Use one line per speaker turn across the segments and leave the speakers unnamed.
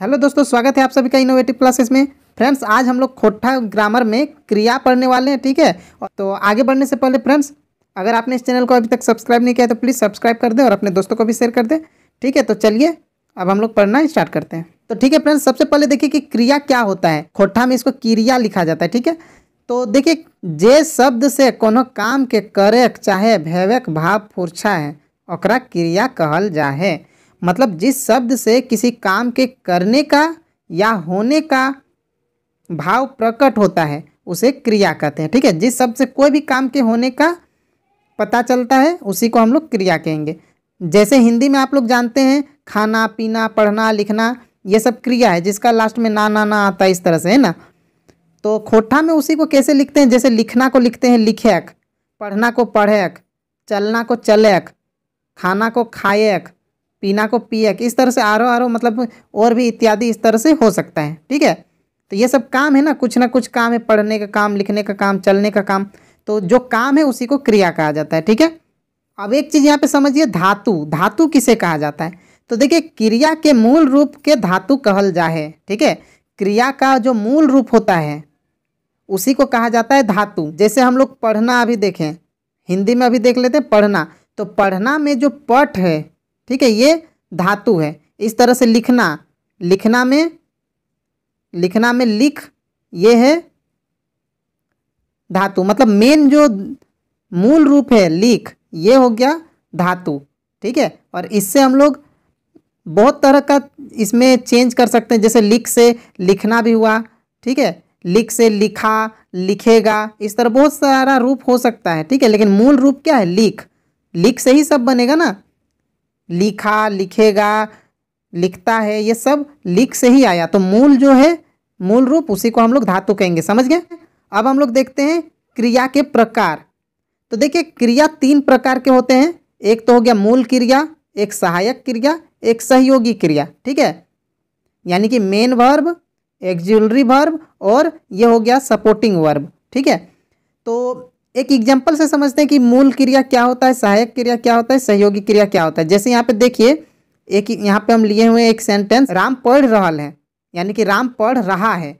Hello दोस्तों, स्वागत है आप सभी का इनोवेटिव क्लासेस में। फ्रेंड्स आज हम लोग खोट्ठा ग्रामर में क्रिया पढ़ने वाले हैं, ठीक है? तो आगे बढ़ने से पहले फ्रेंड्स अगर आपने इस चैनल को अभी तक सब्सक्राइब नहीं किया तो प्लीज़ सब्सक्राइब कर दें और अपने दोस्तों को भी शेयर कर दें, ठीक है? तो चलिए, अब हम लोग पढ़ना स्टार्ट करते हैं। तो ठीक है फ्रेंड्स सबसे पहले देखिए कि क्रिया क्या होता है। खोट्ठा में इसको क्रिया लिखा जाता है, ठीक है? तो देखिए, जे शब्द से कोनो काम के करे चाहे भैवक भाव फूर्छा है, ओकरा क्रिया कहल जा है मतलब जिस शब्द से किसी काम के करने का या होने का भाव प्रकट होता है, उसे क्रिया कहते हैं। ठीक है? जिस शब्द से कोई भी काम के होने का पता चलता है, उसी को हम लोग क्रिया कहेंगे। जैसे हिंदी में आप लोग जानते हैं, खाना, पीना, पढ़ना, लिखना, ये सब क्रिया है, जिसका लास्ट में ना ना ना आता है इस तरह से, है ना? तो खोठा में उसी को कैसे लिखते हैं? जैसे लिखना को लिखते हैं लिखेक पढ़ना को पढ़ेक चलना को चलेक खाना को खाएक पीना को पियक इस तरह से आरो आरो मतलब और भी इत्यादि इस तरह से हो सकता है, ठीक है? तो ये सब काम है ना, कुछ ना कुछ काम है, पढ़ने का काम, लिखने का काम, चलने का काम तो जो काम है उसी को क्रिया कहा जाता है, ठीक है? अब एक चीज़ यहाँ पे समझिए, धातु धातु किसे कहा जाता है? तो देखिए, क्रिया के मूल रूप के धातु कहल जा है ठीक है? क्रिया का जो मूल रूप होता है, उसी को कहा जाता है धातु। जैसे हम लोग पढ़ना अभी देखें, हिंदी में अभी देख लेते हैं पढ़ना तो पढ़ना में जो पठ है ठीक है, ये धातु है। इस तरह से लिखना लिखना में लिखना में लिख, ये है धातु। मतलब मेन जो मूल रूप है, लिख, ये हो गया धातु, ठीक है? और इससे हम लोग बहुत तरह का इसमें चेंज कर सकते हैं। जैसे लिख से लिखना भी हुआ, ठीक है? लिख से लिखा, लिखेगा, इस तरह बहुत सारा रूप हो सकता है, ठीक है? लेकिन मूल रूप क्या है? लिख। लिख से ही सब बनेगा ना? लिखा, लिखेगा, लिखता है, ये सब लिख से ही आया। तो मूल जो है, मूल रूप, उसी को हम लोग धातु कहेंगे। समझ गए? अब हम लोग देखते हैं क्रिया के प्रकार। तो देखिए, क्रिया तीन प्रकार के होते हैं। एक तो हो गया मूल क्रिया, एक सहायक क्रिया, एक सहयोगी क्रिया। ठीक है? यानी कि मेन वर्ब एक्जुलरी वर्ब और ये हो गया सपोर्टिंग वर्ब ठीक है? तो एक एग्ज़ाम्पल से समझते हैं कि मूल क्रिया क्या होता है, सहायक क्रिया क्या होता है, सहयोगी क्रिया क्या होता है। जैसे यहाँ पे देखिए, एक यहाँ पे हम लिए हुए एक सेंटेंस राम पढ़ रहा है। यानी कि राम पढ़ रहा है।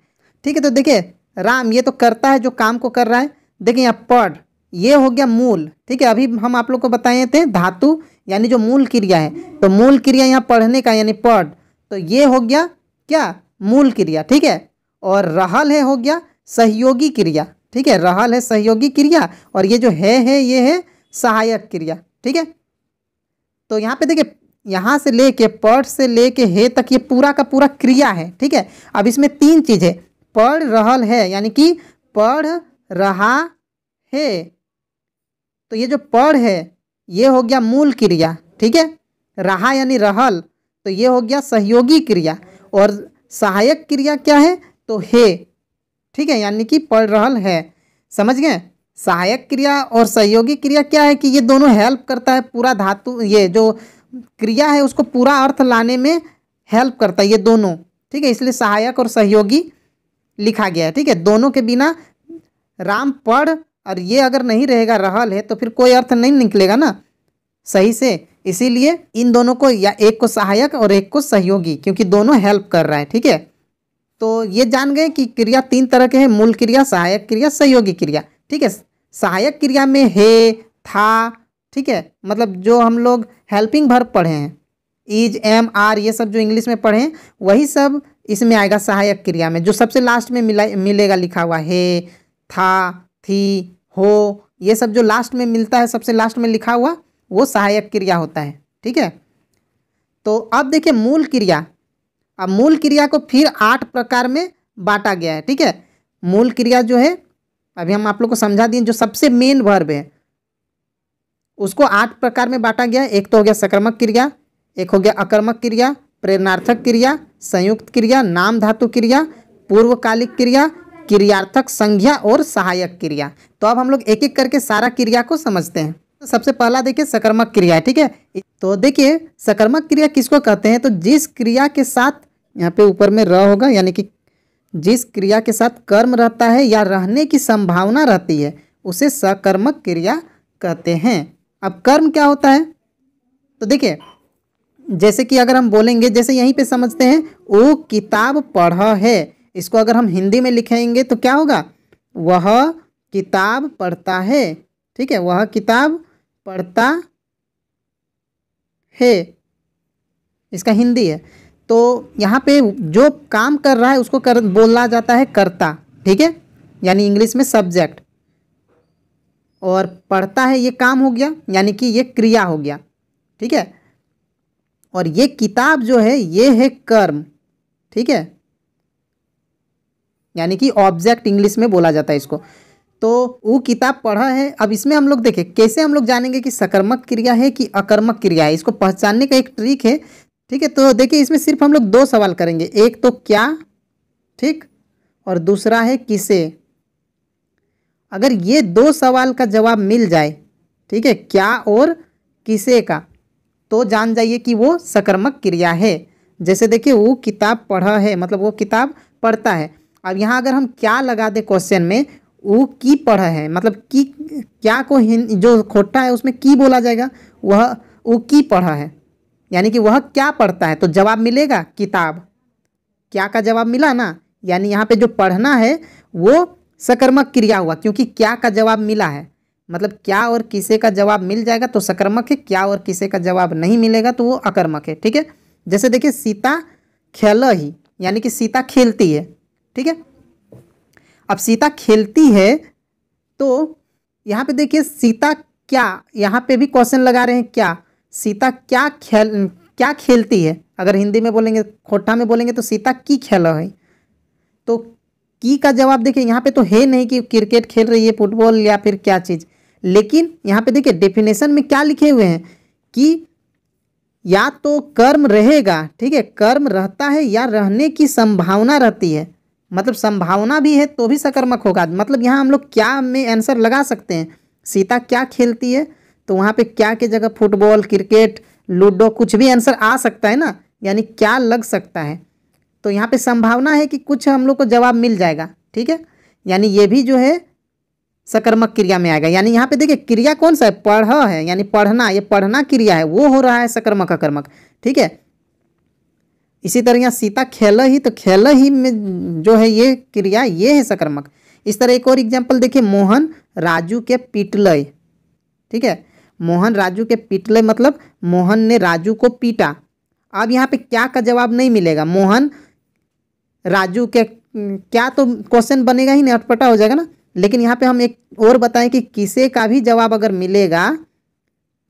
ठीक है तो देखिए, राम ये तो करता है जो काम को कर रहा है। देखिए यहाँ पढ़, ये हो गया मूल। ठीक है, अभी हम आप लोग को बताए थे, धातु, यानी जो मूल क्रिया है। तो मूल क्रिया यहाँ पढ़ने का, यानी पढ़ तो ये हो गया क्या? मूल क्रिया। ठीक है, और रहल है हो गया सहयोगी क्रिया। ठीक है, रहल है, सहयोगी क्रिया, और ये जो है है, ये है सहायक क्रिया, ठीक है? तो यहाँ पे देखिए, यहाँ से लेके, पढ़ से लेके, हे तक ये पूरा का पूरा क्रिया है, ठीक है? अब इसमें तीन चीज़ है, पढ़ रहल है, यानी कि पढ़ रहा है। तो ये जो पढ़ है, ये हो गया मूल क्रिया, ठीक है? रहा यानी रहल तो ये हो गया सहयोगी क्रिया, और सहायक क्रिया क्या है? तो है ठीक है, यानी कि पढ़ रहल है। समझ गए? सहायक क्रिया और सहयोगी क्रिया क्या है कि ये दोनों हेल्प करता है, पूरा धातु, ये जो क्रिया है उसको पूरा अर्थ लाने में हेल्प करता है ये दोनों। ठीक है, इसलिए सहायक और सहयोगी लिखा गया है। ठीक है, दोनों के बिना राम पढ़ और ये अगर नहीं रहेगा, रहल है तो फिर कोई अर्थ नहीं निकलेगा ना। सही से? इसीलिए इन दोनों को या एक को सहायक और एक को सहयोगी, क्योंकि दोनों हेल्प कर रहा है। ठीक है? तो ये जान गए कि क्रिया तीन तरह के हैं, मूल क्रिया, सहायक क्रिया, सहयोगी क्रिया। ठीक है? सहायक क्रिया में हे, था, ठीक है? मतलब जो हम लोग हेल्पिंग भर पढ़े हैं इज़ एम आर ये सब जो इंग्लिश में पढ़े हैं, वही सब इसमें आएगा सहायक क्रिया में, जो सबसे लास्ट में मिला, मिलेगा लिखा हुआ हे, था, थी, हो, ये सब जो लास्ट में मिलता है, सबसे लास्ट में लिखा हुआ, वो सहायक क्रिया होता है। ठीक है? तो अब देखिए मूल क्रिया अब मूल क्रिया को फिर आठ प्रकार में बांटा गया है, ठीक है? मूल क्रिया जो है, अभी हम आप लोग को समझा दिए, जो सबसे मेन वर्ब है, उसको आठ प्रकार में बांटा गया एक तो हो गया सकर्मक क्रिया, एक हो गया अकर्मक क्रिया, प्रेरणार्थक क्रिया, संयुक्त क्रिया, नाम धातु क्रिया, पूर्वकालिक क्रिया, क्रियार्थक संज्ञा और सहायक क्रिया। तो अब हम लोग एक एक करके सारा क्रिया को समझते हैं। तो सबसे पहला देखिए सकर्मक क्रिया है, ठीक है? तो देखिए, सकर्मक क्रिया किसको कहते हैं? तो जिस क्रिया के साथ यहाँ पे ऊपर में र होगा, यानी कि जिस क्रिया के साथ कर्म रहता है या रहने की संभावना रहती है, उसे सकर्मक क्रिया कहते हैं। अब कर्म क्या होता है? तो देखिए, जैसे कि अगर हम बोलेंगे, जैसे यहीं पे समझते हैं वो किताब पढ़ा है। इसको अगर हम हिंदी में लिखेंगे तो क्या होगा? वह किताब पढ़ता है। ठीक है, वह किताब पढ़ता है। इसका हिंदी है। तो यहाँ पे जो काम कर रहा है, उसको कर, बोला जाता है कर्ता, ठीक है? यानी इंग्लिश में सब्जेक्ट और पढ़ता है, ये काम हो गया, यानी कि ये क्रिया हो गया, ठीक है? और ये किताब जो है, ये है कर्म, ठीक है? यानी कि ऑब्जेक्ट इंग्लिश में बोला जाता है इसको। तो वो किताब पढ़ा है, अब इसमें हम लोग देखें, कैसे हम लोग जानेंगे कि सकर्मक क्रिया है कि अकर्मक क्रिया है? इसको पहचानने का एक ट्रिक है ठीक है तो देखिए, इसमें सिर्फ़ हम लोग दो सवाल करेंगे। एक तो क्या, ठीक, और दूसरा है किसे? अगर ये दो सवाल का जवाब मिल जाए, ठीक है, क्या और किसे का तो जान जाइए कि वो सकर्मक क्रिया है। जैसे देखिए, वो किताब पढ़ा है मतलब वो किताब पढ़ता है। अब यहाँ अगर हम क्या लगा दें क्वेश्चन में, वो की पढ़ा है मतलब की, क्या को जो खोटा है उसमें की बोला जाएगा, वह वो की पढ़ा है। यानी कि वह क्या पढ़ता है? तो जवाब मिलेगा किताब। क्या का जवाब मिला ना? यानी यहाँ पे जो पढ़ना है, वो सकर्मक क्रिया हुआ, क्योंकि क्या का जवाब मिला है। मतलब क्या और किसे का जवाब मिल जाएगा तो सकर्मक है, क्या और किसे का जवाब नहीं मिलेगा तो वो अकर्मक है, ठीक है? जैसे देखिए, सीता खेल ही, यानी कि सीता खेलती है, ठीक है? अब सीता खेलती है तो यहाँ पे देखिए, सीता क्या, यहाँ पे भी क्वेश्चन लगा रहे हैं क्या? सीता क्या खेल, क्या खेलती है? अगर हिंदी में बोलेंगे, खोटा में बोलेंगे तो सीता की खेल है तो की का जवाब देखिए, यहाँ पे तो है नहीं कि क्रिकेट खेल रही है, फुटबॉल या फिर क्या चीज़। लेकिन यहाँ पे देखिए डेफिनेशन में क्या लिखे हुए हैं कि या तो कर्म रहेगा, ठीक है, कर्म रहता है या रहने की संभावना रहती है। मतलब संभावना भी है तो भी सकर्मक होगा। मतलब यहाँ हम लोग क्या में आंसर लगा सकते हैं? सीता क्या खेलती है? तो वहाँ पे क्या की जगह फुटबॉल, क्रिकेट, लूडो, कुछ भी आंसर आ सकता है ना? यानी क्या लग सकता है? तो यहाँ पे संभावना है कि कुछ हम लोग को जवाब मिल जाएगा, ठीक है? यानी ये भी जो है सकर्मक क्रिया में आएगा। यानी यहाँ पे देखिए, क्रिया कौन सा है? पढ़ है, यानी पढ़ना, ये पढ़ना क्रिया है, वो हो रहा है सकर्मक, अकर्मक, ठीक है? इसी तरह यहाँ सीता खेल ही तो खेल ही में जो है ये क्रिया, ये है सकर्मक। इस तरह एक और एग्ज़ाम्पल देखिए, मोहन राजू के पीटलय, ठीक है? मोहन राजू के पीटलय मतलब मोहन ने राजू को पीटा। अब यहाँ पे क्या का जवाब नहीं मिलेगा। मोहन राजू के, क्या तो क्वेश्चन बनेगा ही नहीं, अटपटा हो जाएगा ना। लेकिन यहाँ पे हम एक और बताएँ कि किसे का भी जवाब अगर मिलेगा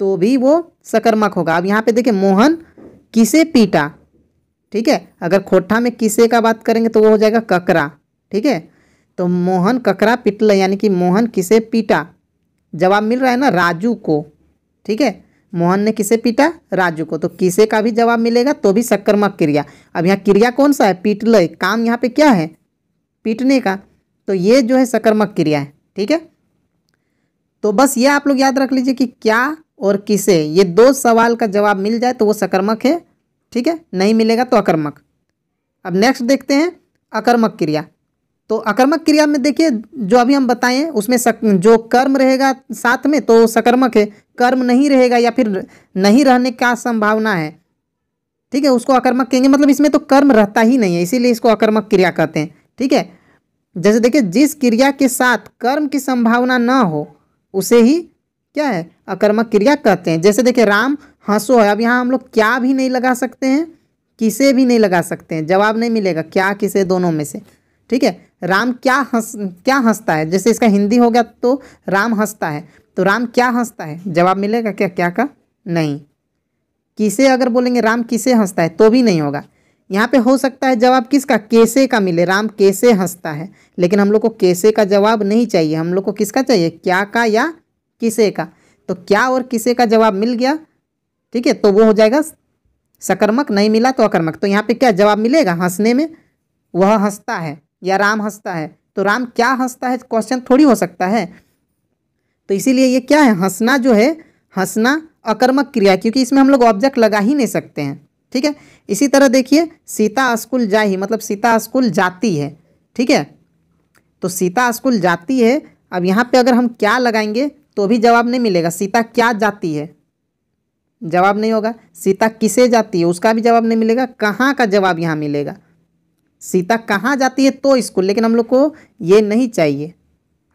तो भी वो सकर्मक होगा। अब यहाँ पे देखिए, मोहन किसे पीटा? ठीक है, अगर खोटा में किसे का बात करेंगे तो वो हो जाएगा ककरा। ठीक है तो मोहन ककरा पिटल, यानी कि मोहन किसे पीटा? जवाब मिल रहा है ना राजू को। ठीक है? मोहन ने किसे पीटा? राजू को। तो किसे का भी जवाब मिलेगा तो भी सक्रमक क्रिया। अब यहाँ क्रिया कौन सा है? पीटल काम यहाँ पे क्या है? पीटने का। तो ये जो है सकर्मक क्रिया है। ठीक है? तो बस ये आप लोग याद रख लीजिए कि क्या और किसे। ये दो सवाल का जवाब मिल जाए तो वो सकर्मक है। ठीक है? नहीं मिलेगा तो अकर्मक। अब नेक्स्ट देखते हैं अकर्मक क्रिया। तो अकर्मक क्रिया में देखिए जो अभी हम बताएँ उसमें सक, जो कर्म रहेगा साथ में तो सकर्मक है। कर्म नहीं रहेगा या फिर नहीं रहने का संभावना है। ठीक है उसको अकर्मक कहेंगे मतलब इसमें तो कर्म रहता ही नहीं है इसीलिए इसको अकर्मक क्रिया कहते हैं। ठीक है? जैसे देखिए जिस क्रिया के साथ कर्म की संभावना ना हो उसे ही क्या है? अकर्मक क्रिया कहते हैं। जैसे देखिए राम हंसो है अब यहाँ हम लोग क्या भी नहीं लगा सकते हैं किसे भी नहीं लगा सकते हैं जवाब नहीं मिलेगा क्या किसे दोनों में से। ठीक है? राम क्या हंस, क्या हंसता है? जैसे इसका हिंदी हो गया तो राम हंसता है। तो राम क्या हंसता है? जवाब मिलेगा क्या? क्या का? नहीं। किसे अगर बोलेंगे राम किसे हंसता है? तो भी नहीं होगा। यहाँ पे हो सकता है जवाब किसका? कैसे का मिले। राम कैसे हंसता है। लेकिन हम लोग को कैसे का जवाब नहीं चाहिए। हम लोग को किसका चाहिए? क्या का या किसे का? तो क्या और किसे का जवाब मिल गया? ठीक है तो वो हो जाएगा सकर्मक। नहीं मिला तो अकर्मक। तो यहाँ पे क्या जवाब मिलेगा? हंसने में। वह हंसता है। या राम हंसता है तो राम क्या हंसता है? क्वेश्चन थोड़ी हो सकता है। तो इसीलिए ये क्या है? हंसना जो है, हंसना अकर्मक क्रिया क्योंकि इसमें हम लोग ऑब्जेक्ट लगा ही नहीं सकते हैं। ठीक है? इसी तरह देखिए, सीता स्कूल जा ही मतलब सीता स्कूल जाती है। ठीक है? तो सीता स्कूल जाती है, अब यहाँ पे अगर हम क्या लगाएँगे तो भी जवाब नहीं मिलेगा। सीता क्या जाती है? जवाब नहीं होगा। सीता किसे जाती है, उसका भी जवाब नहीं मिलेगा। कहाँ का जवाब यहाँ मिलेगा? सीता कहाँ जाती है तो स्कूल, लेकिन हम लोग को ये नहीं चाहिए।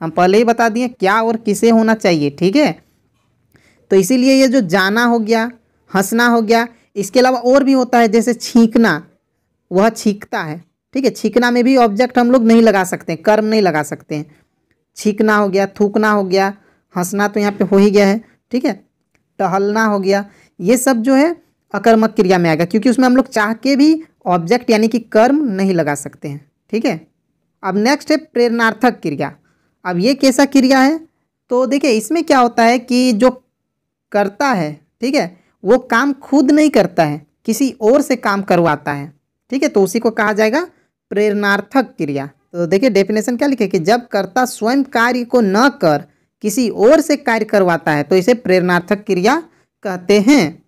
हम पहले ही बता दिए क्या और किसे होना चाहिए, ठीक है? तो इसीलिए ये जो जाना हो गया, हंसना हो गया, इसके अलावा और भी होता है, जैसे छींकना, वह छींकता है, ठीक है? छींकना में भी ऑब्जेक्ट हम लोग नहीं लगा सकते हैं, कर्म नहीं लगा सकते हैं। छींकना हो गया, थूकना हो गया, हंसना तो यहाँ पे हो ही गया है, ठीक है? टहलना हो गया, ये सब जो है अकर्मक क्रिया में आएगा, क्योंकि उसमें हम लोग चाह के भी ऑब्जेक्ट यानी कि कर्म नहीं लगा सकते हैं, ठीक है? अब नेक्स्ट है प्रेरणार्थक क्रिया। अब ये कैसा क्रिया है? तो देखिए, इसमें क्या होता है कि जो करता है, ठीक है, वो काम खुद नहीं करता है, किसी और से काम करवाता है, ठीक है? तो उसी को कहा जाएगा प्रेरणार्थक क्रिया। तो देखिए डेफिनेशन क्या लिखे कि जब कर्ता स्वयं कार्य को न कर, किसी और से कार्य करवाता है तो इसे प्रेरणार्थक क्रिया कहते हैं।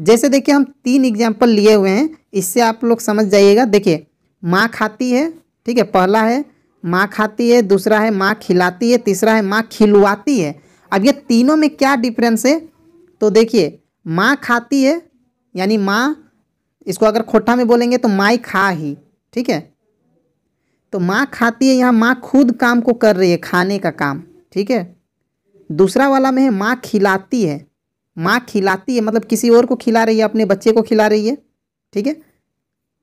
जैसे देखिए हम तीन एग्ज़ाम्पल लिए हुए हैं, इससे आप लोग समझ जाइएगा। देखिए, माँ खाती है, ठीक है, पहला है माँ खाती है, दूसरा है माँ खिलाती है, तीसरा है माँ खिलवाती है। अब ये तीनों में क्या डिफरेंस है? तो देखिए, माँ खाती है, यानी माँ, इसको अगर खोटा में बोलेंगे तो माई खा ही, ठीक है? तो माँ खाती है, यहाँ माँ खुद काम को कर रही है, खाने का काम, ठीक है? दूसरा वाला में है, माँ खिलाती है। माँ खिलाती है मतलब किसी और को खिला रही है, अपने बच्चे को खिला रही है, ठीक है?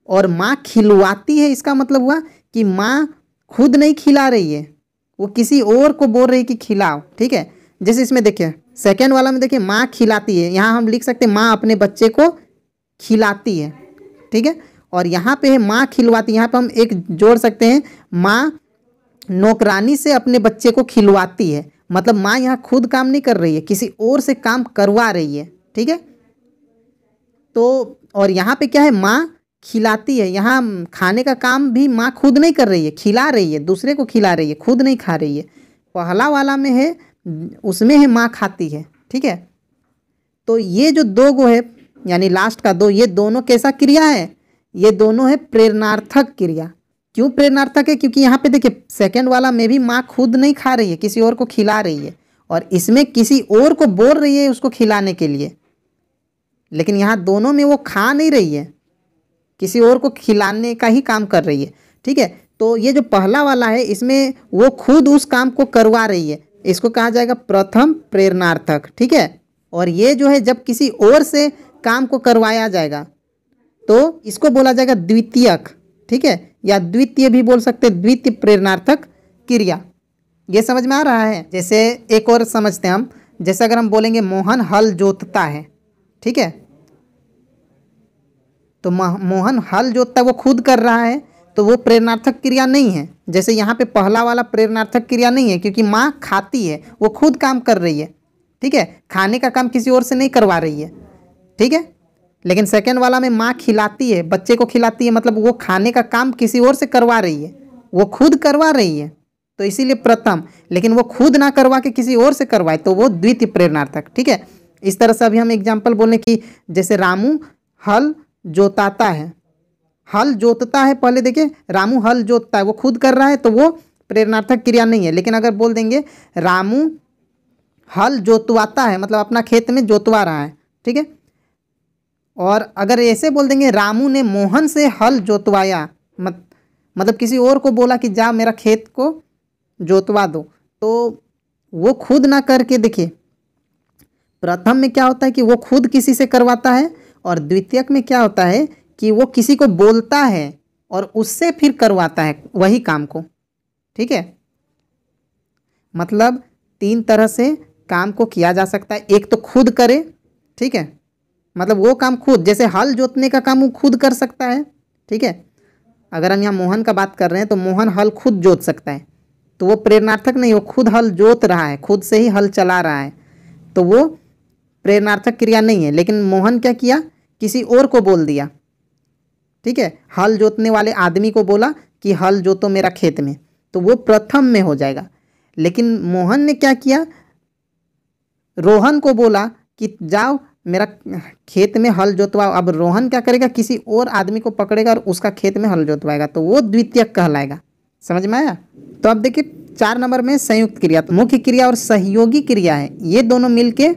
और माँ खिलवाती है, इसका मतलब हुआ कि माँ खुद नहीं खिला रही है, वो किसी और को बोल रही है कि खिलाओ, ठीक है? जैसे इसमें देखिए सेकेंड वाला में देखिए, माँ खिलाती है, यहाँ हम लिख सकते हैं, माँ अपने बच्चे को खिलाती है, ठीक है? और यहाँ पे है, माँ खिलवाती, यहाँ पे हम एक जोड़ सकते हैं, माँ नौकरानी से अपने बच्चे को खिलवाती है मतलब माँ यहाँ खुद काम नहीं कर रही है, किसी और से काम करवा रही है, ठीक है? तो और यहाँ पे क्या है, माँ खिलाती है, यहाँ खाने का काम भी माँ खुद नहीं कर रही है, खिला रही है, दूसरे को खिला रही है, खुद नहीं खा रही है। पहला वाला में है, उसमें है माँ खाती है, ठीक है? तो ये जो दो गो है, यानी लास्ट का दो, ये दोनों कैसा क्रिया है? ये दोनों है प्रेरणार्थक क्रिया। क्यों प्रेरणार्थक है? क्योंकि यहाँ पे देखिए सेकंड वाला में भी माँ खुद नहीं खा रही है, किसी और को खिला रही है। और इसमें किसी और को बोल रही है उसको खिलाने के लिए। लेकिन यहाँ दोनों में वो खा नहीं रही है। किसी और को खिलाने का ही काम कर रही है। ठीक है? तो ये जो पहला वाला है, इसमें वो खुद उस काम को करवा रही है। इसको कहा जाएगा प्रथम प्रेरणार्थक। ठीक है? और ये जो है, जब किसी और से काम को करवाया जाएगा तो इसको बोला जाएगा द्वितीयक। ठीक है? या द्वितीय भी बोल सकते द्वितीय प्रेरणार्थक क्रिया। ये समझ में आ रहा है? जैसे एक और समझते हैं हम। जैसे अगर हम बोलेंगे, मोहन हल जोतता है। ठीक है? तो मोहन हल जोतता वो खुद कर रहा है तो वो प्रेरणार्थक क्रिया नहीं है। जैसे यहाँ पे पहला वाला प्रेरणार्थक क्रिया नहीं है, क्योंकि माँ खाती है, वो खुद काम कर रही है। ठीक है? खाने का काम किसी और से नहीं करवा रही है। ठीक है? लेकिन सेकेंड वाला में माँ खिलाती है, बच्चे को खिलाती है मतलब वो खाने का काम किसी और से करवा रही है, वो खुद करवा रही है तो इसीलिए प्रथम, लेकिन वो खुद ना करवा के किसी और से करवाए तो वो द्वितीय प्रेरणार्थक, ठीक है? इस तरह से अभी हम एग्ज़ाम्पल बोले कि जैसे रामू हल जोताता है, हल जोतता है, पहले देखिए, रामू हल जोतता है, वो खुद कर रहा है तो वो प्रेरणार्थक क्रिया नहीं है, लेकिन अगर बोल देंगे रामू हल जोतवाता है मतलब अपना खेत में जोतवा रहा है, ठीक है? और अगर ऐसे बोल देंगे, रामू ने मोहन से हल जोतवाया, मत मतलब किसी और को बोला कि जा मेरा खेत को जोतवा दो तो वो खुद ना करके देखिए। प्रथम में क्या होता है कि वो खुद किसी से करवाता है और द्वितीयक में क्या होता है कि वो किसी को बोलता है और उससे फिर करवाता है वही काम को। ठीक है? मतलब तीन तरह से काम को किया जा सकता है। एक तो खुद करे, ठीक है? मतलब वो काम खुद, जैसे हल जोतने का काम वो खुद कर सकता है, ठीक है? अगर हम यहाँ मोहन का बात कर रहे हैं तो मोहन हल खुद जोत सकता है। तो वो प्रेरणार्थक नहीं, वो खुद हल जोत रहा है, खुद से ही हल चला रहा है। तो वो प्रेरणार्थक क्रिया नहीं है, लेकिन मोहन क्या किया? किसी और को बोल दिया। ठीक है? हल जोतने वाले आदमी को बोला कि हल जोतो मेरा खेत में तो वो प्रथम में हो जाएगा। लेकिन मोहन ने क्या किया? रोहन को बोला कि जाओ मेरा खेत में हल जोतवाओ। अब रोहन क्या करेगा? किसी और आदमी को पकड़ेगा और उसका खेत में हल जोतवाएगा। तो वो द्वितीय कहलाएगा। समझ में आया? तो अब देखिए, चार नंबर में संयुक्त क्रिया। तो मुख्य क्रिया और सहयोगी क्रिया है। ये दोनों मिलके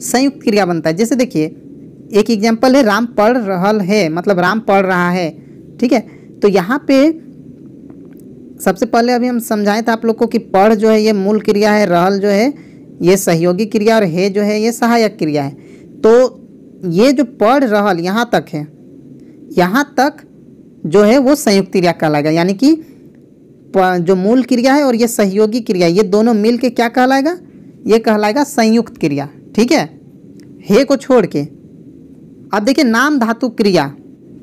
संयुक्त क्रिया बनता है। जैसे देखिए, एक एग्ज़ाम्पल है, राम पढ़ रहा है। मतलब राम पढ़ रहा है। ठीक है? तो यहाँ पे सबसे पहले अभी हम समझाए थे आप लोग को कि पढ़ जो है, ये मूल क्रिया है, रहल जो है ये सहयोगी क्रिया और हे जो है, ये सहायक क्रिया है। तो ये जो पढ़ रहल यहाँ तक है, यहाँ तक जो है वो संयुक्त क्रिया कहलाएगा। यानी कि जो मूल क्रिया है और ये सहयोगी क्रिया, ये दोनों मिल के क्या कहलाएगा? ये कहलाएगा संयुक्त क्रिया। ठीक है? हे को छोड़ के। अब देखिए, नाम धातु क्रिया।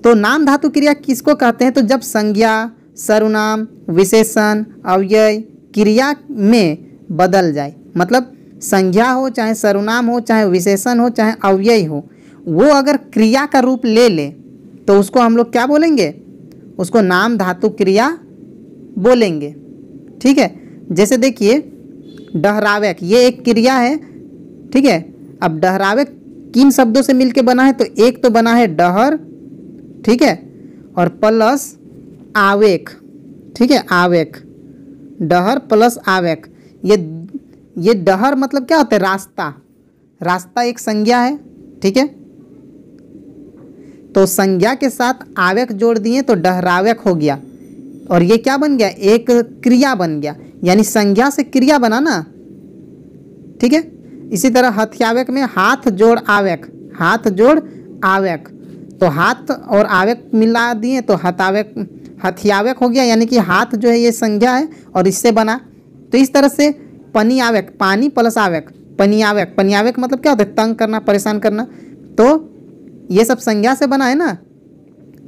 तो नाम धातु क्रिया किसको कहते हैं? तो जब संज्ञा, सर्वनाम, विशेषण, अव्यय क्रिया में बदल जाए मतलब संज्ञा हो, चाहे सर्वनाम हो, चाहे विशेषण हो, चाहे अव्यय हो, वो अगर क्रिया का रूप ले ले तो उसको हम लोग क्या बोलेंगे? उसको नाम, धातु, क्रिया बोलेंगे। ठीक है? जैसे देखिए, डहरावेक, ये एक क्रिया है। ठीक है? अब डहरावेक किन शब्दों से मिलके बना है तो एक तो बना है डहर। ठीक है? और प्लस आवेक। ठीक है? आवेक। डहर प्लस आवेक। ये ये डहर मतलब क्या होता है? रास्ता। रास्ता एक संज्ञा है, ठीक है? तो संज्ञा के साथ आवेक जोड़ दिए तो डहरावेक हो गया। और ये क्या बन गया? एक क्रिया बन गया। यानी संज्ञा से क्रिया बना ना, ठीक है? इसी तरह हथियावेक में हाथ जोड़ आवेक। हाथ जोड़ आवेक। तो हाथ और आवेक मिला दिए तो हथावेक हथियावेक हो गया। यानी कि हाथ जो है ये संज्ञा है और इससे बना। तो इस तरह से पनी आवेक पानी प्लस आवेक पनियावेक पनियावेक मतलब क्या होता है? तंग करना, परेशान करना। तो ये सब संज्ञा से बना है ना?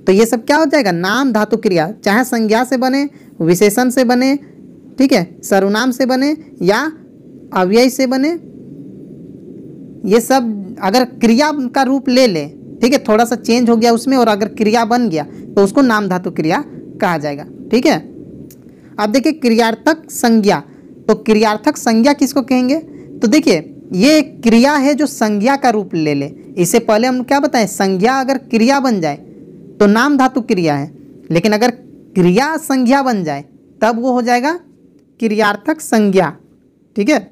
तो ये सब क्या हो जाएगा? नाम, धातु क्रिया। चाहे संज्ञा से बने, विशेषण से बने, ठीक है? सर्वनाम से बने या अव्यय से बने। ये सब अगर क्रिया का रूप ले ले, ठीक है? थोड़ा सा चेंज हो गया उसमें और अगर क्रिया बन गया तो उसको नाम धातु क्रिया कहा जाएगा, ठीक है? अब देखिए क्रियार्थक संज्ञा। तो क्रियार्थक संज्ञा किसको कहेंगे? तो देखिए, ये क्रिया है जो संज्ञा का रूप ले ले। इससे पहले हम क्या बताएँ? संज्ञा अगर क्रिया बन जाए तो नाम धातु क्रिया है। लेकिन अगर क्रिया संज्ञा बन जाए, तब वो हो जाएगा क्रियार्थक संज्ञा। ठीक है?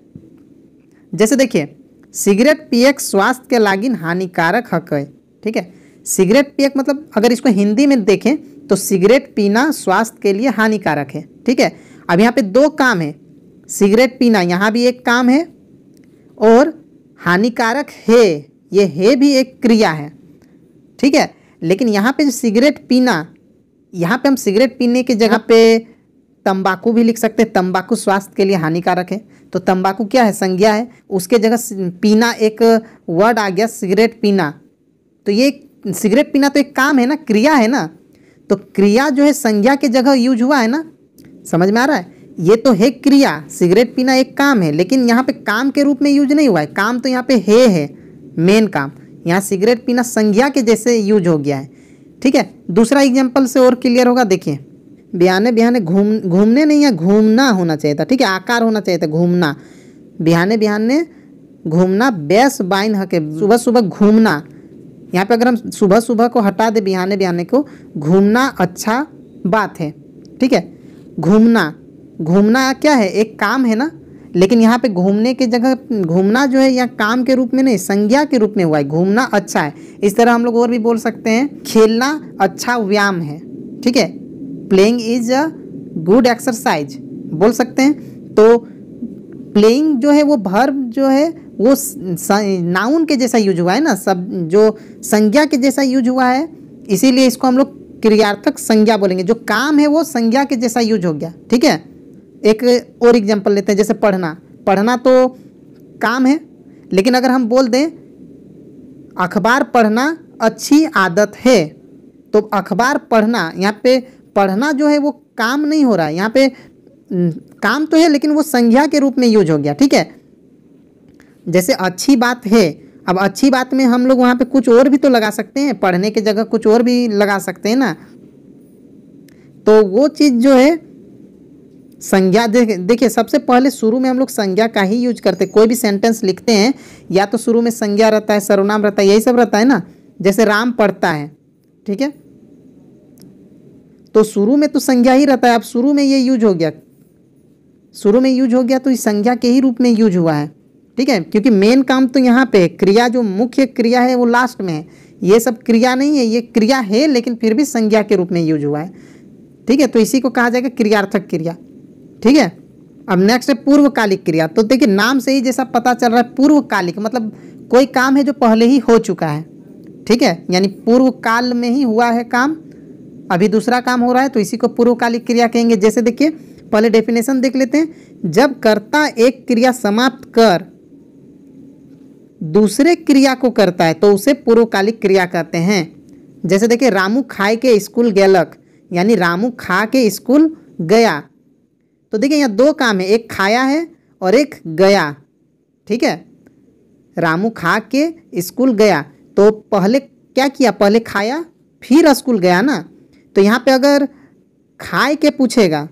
जैसे देखिए, सिगरेट पियक स्वास्थ्य के लागिन हानिकारक हक है। ठीक है? सिगरेट पियक मतलब अगर इसको हिंदी में देखें तो सिगरेट पीना स्वास्थ्य के लिए हानिकारक है। ठीक है? अब यहाँ पे दो काम है। सिगरेट पीना, यहाँ भी एक काम है। और हानिकारक है, ये है भी एक क्रिया है। ठीक है? लेकिन यहाँ पे जो सिगरेट पीना, यहाँ पे हम सिगरेट पीने की जगह पे तंबाकू भी लिख सकते हैं। तंबाकू स्वास्थ्य के लिए हानिकारक है। तो तंबाकू क्या है? संज्ञा है। उसके जगह पीना एक वर्ड आ गया, सिगरेट पीना। तो ये सिगरेट पीना तो एक काम है ना, क्रिया है ना। तो क्रिया जो है संज्ञा के जगह यूज़ हुआ है ना। समझ में आ रहा है? ये तो है क्रिया, सिगरेट पीना एक काम है, लेकिन यहाँ पे काम के रूप में यूज़ नहीं हुआ है। काम तो यहाँ पे है है मेन काम। यहाँ सिगरेट पीना संज्ञा के जैसे यूज़ हो गया है। ठीक है, दूसरा एग्ज़ाम्पल से और क्लियर होगा, देखिए। बिहाने बिहाने घूम, घूमने नहीं या घूमना होना चाहिए था। ठीक है, आकार होना चाहिए था, घूमना। बिहाने बिहाने घूमना, बेस बाइन हके, सुबह सुबह घूमना। यहाँ पे अगर हम सुबह सुबह को हटा दे बिहाने बिहाने को, घूमना अच्छा बात है। ठीक है, घूमना। घूमना क्या है? एक काम है ना? लेकिन यहाँ पे घूमने की जगह, घूमना जो है यहाँ काम के रूप में नहीं, संज्ञा के रूप में हुआ है। घूमना अच्छा है। इस तरह हम लोग और भी बोल सकते हैं, खेलना अच्छा व्यायाम है। ठीक है? Playing is a good exercise बोल सकते हैं? तो प्लेइंग जो है, वो भर्व जो है, वो नाउन के जैसा यूज़ हुआ है ना? सब, जो संज्ञा के जैसा यूज़ हुआ है, इसीलिए इसको हम लोग क्रियार्थक संज्ञा बोलेंगे। जो काम है, वो संज्ञा के जैसा यूज़ हो गया। ठीक है? एक और एग्जांपल लेते हैं, जैसे पढ़ना। पढ़ना तो काम है, लेकिन अगर हम बोल दें, अखबार पढ़ना अच्छी आदत है तो अखबार पढ़ना, यहाँ पे पढ़ना जो है वो काम नहीं हो रहा है। यहाँ पे काम तो है, लेकिन वो संज्ञा के रूप में यूज़ हो गया, ठीक है? जैसे अच्छी बात है, अब अच्छी बात में हम लोग वहाँ पे कुछ और भी तो लगा सकते हैं, पढ़ने की जगह कुछ और भी लगा सकते हैं ना? तो वो चीज़ जो है संज्ञा देख देखिए, सबसे पहले शुरू में हम लोग संज्ञा का ही यूज़ करते हैं। कोई भी सेंटेंस लिखते हैं, या तो शुरू में संज्ञा रहता है, सर्वनाम रहता है, यही सब रहता है ना? जैसे राम पढ़ता है, ठीक है? तो शुरू में तो संज्ञा ही रहता है। अब शुरू में ये यूज़ हो गया। शुरू में यूज़ हो गया तो संज्ञा के ही रूप में यूज़ हुआ है, ठीक है? क्योंकि मेन काम तो यहाँ पे क्रिया जो मुख्य क्रिया है, वो लास्ट में है। ये सब क्रिया नहीं है, ये क्रिया है, लेकिन फिर भी संज्ञा के रूप में यूज़ हुआ है, ठीक है? तो इसी को कहा जाएगा क्रियार्थक क्रिया। ठीक है? अब नेक्स्ट है पूर्वकालिक क्रिया। तो देखिए, नाम से ही जैसा पता चल रहा है, पूर्वकालिक मतलब कोई काम है जो पहले ही हो चुका है। ठीक है? यानी पूर्व काल में ही हुआ है काम, अभी दूसरा काम हो रहा है तो इसी को पूर्वकालिक क्रिया कहेंगे। जैसे देखिए, पहले डेफिनेशन देख लेते हैं। जब कर्ता एक क्रिया समाप्त कर, दूसरे क्रिया को करता है तो उसे पूर्वकालिक क्रिया कहते हैं। जैसे देखिए, रामू खाए के स्कूल गेलक, यानी रामू खा के स्कूल गया। तो देखिए यहाँ दो काम है, एक खाया है और एक गया। ठीक है? रामू खा के स्कूल गया। तो पहले क्या किया? पहले खाया, फिर स्कूल गया ना? तो यहाँ पे अगर खाए के पूछेगा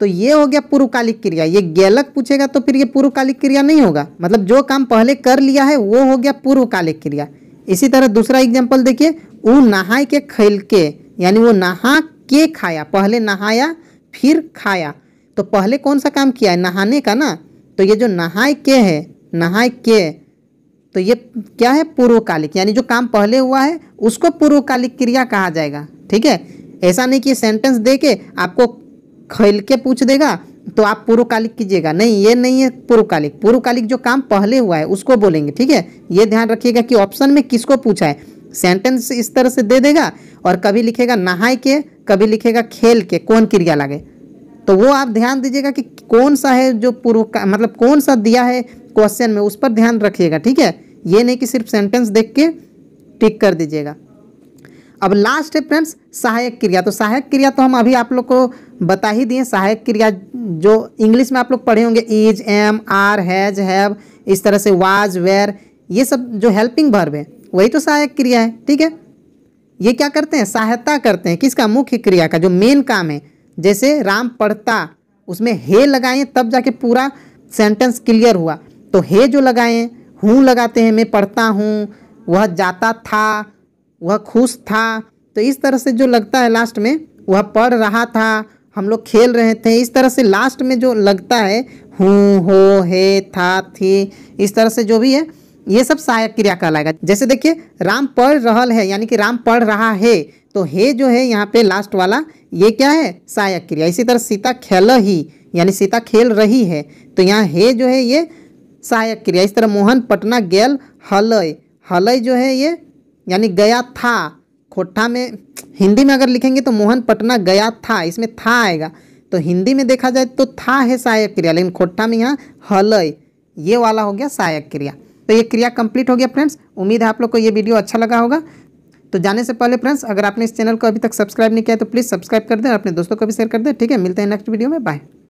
तो ये हो गया पूर्वकालिक क्रिया। ये गेलक पूछेगा तो फिर ये पूर्वकालिक क्रिया नहीं होगा। मतलब जो काम पहले कर लिया है, वो हो गया पूर्वकालिक क्रिया। इसी तरह दूसरा एग्ज़ाम्पल देखिए वो नहाए के खेल के, यानी वो नहा के खाया। पहले नहाया फिर खाया। तो पहले कौन सा काम किया? है नहाने का ना? तो ये जो नहाए के है, नहाए के तो ये क्या है? पूर्वकालिक, यानी जो काम पहले हुआ है, उसको पूर्वकालिक क्रिया कहा जाएगा। ठीक है? ऐसा नहीं कि सेंटेंस दे के आपको खेल के पूछ देगा तो आप पूर्वकालिक कीजिएगा। नहीं, ये नहीं है पूर्वकालिक। पूर्वकालिक जो काम पहले हुआ है, उसको बोलेंगे। ठीक है? ये ध्यान रखिएगा कि ऑप्शन में किसको पूछा है? सेंटेंस इस तरह से दे देगा और कभी लिखेगा नहाए के, कभी लिखेगा खेल के, कौन क्रिया लगे? तो वो आप ध्यान दीजिएगा कि कौन सा है जो पूर्व मतलब कौन सा दिया है क्वेश्चन में, उस पर ध्यान रखिएगा, ठीक है? ये नहीं कि सिर्फ़ सेंटेंस देख के टिक कर दीजिएगा। अब लास्ट है फ्रेंड्स सहायक क्रिया। तो सहायक क्रिया तो हम अभी आप लोग को बता ही दिए, सहायक क्रिया जो इंग्लिश में आप लोग पढ़े होंगे is am are has have इस तरह से वाज वेयर ये सब जो हेल्पिंग वर्ब है वही तो सहायक क्रिया है, ठीक है? ये क्या करते हैं? सहायता करते हैं। किसका? मुख्य क्रिया का, जो मेन काम है। जैसे राम पढ़ता, उसमें हे लगाए, तब जाके पूरा सेंटेंस क्लियर हुआ। तो हे जो लगाए, हूँ लगाते हैं, मैं पढ़ता हूँ, वह जाता था, वह खुश था। तो इस तरह से जो लगता है लास्ट में, वह पढ़ रहा था, हम लोग खेल रहे थे, इस तरह से लास्ट में जो लगता है, हूँ, हो, हे, था, थी, इस तरह से जो भी है ये सब सहायक क्रिया कहलाएगा। जैसे देखिए, राम पढ़ रहल है, यानी कि राम पढ़ रहा है तो हे जो है यहाँ पे लास्ट वाला, ये क्या है? सहायक क्रिया। इसी तरह सीता खेल ही, यानी सीता खेल रही है तो यहाँ हे जो है ये सहायक क्रिया। इस तरह मोहन पटना गेल हलय। हलय जो है ये, यानी गया था, खोट्ठा में, हिंदी में अगर लिखेंगे तो मोहन पटना गया था, इसमें था आएगा। तो हिंदी में देखा जाए तो था है सहायक क्रिया, लेकिन खोट्ठा में यहाँ हलय, ये वाला हो गया सहायक क्रिया। तो ये क्रिया कंप्लीट हो गया फ्रेंड्स। उम्मीद है आप लोग को ये वीडियो अच्छा लगा होगा। तो जाने से पहले फ्रेंड्स, अगर आपने इस चैनल को अभी तक सब्सक्राइब नहीं किया तो प्लीज़ सब्सक्राइब कर दें और अपने दोस्तों को भी शेयर कर दें। ठीक है, मिलते हैं नेक्स्ट वीडियो में। बाय